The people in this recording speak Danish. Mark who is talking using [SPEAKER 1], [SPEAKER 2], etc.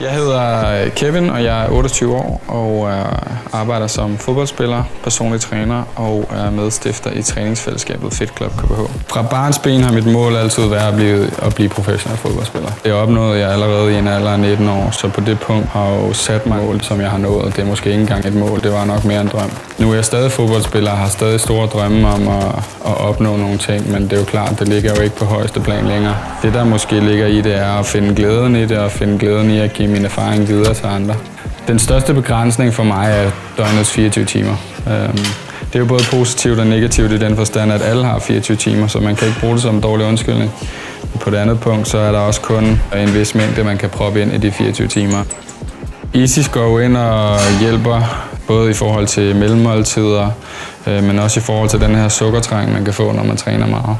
[SPEAKER 1] Jeg hedder øh, Kevin, og jeg er 28 år og øh, arbejder som fodboldspiller, personlig træner og er medstifter i træningsfællesskabet Fit Club KBH. Fra barns ben har mit mål altid været at blive, at blive professionel fodboldspiller. Det opnåede jeg allerede i en alder af 19 år, så på det punkt har jeg jo sat mig mål, som jeg har nået. Det er måske ikke engang et mål, det var nok mere en drøm. Nu er jeg stadig fodboldspiller og har stadig store drømme om at, at opnå nogle ting, men det er jo klart, det ligger jo ikke på højeste plan længere. Det der måske ligger i det er at finde glæden i det og finde glæden i at give min erfaring videre til andre. Den største begrænsning for mig er døgnets 24 timer. Øhm, det er jo både positivt og negativt i den forstand, at alle har 24 timer, så man kan ikke bruge det som en dårlig undskyldning. På det andet punkt, så er der også kun en vis mængde, man kan proppe ind i de 24 timer. ISIS går jo ind og hjælper både i forhold til mellemmåltider, øh, men også i forhold til den her sukkertræng, man kan få, når man træner meget.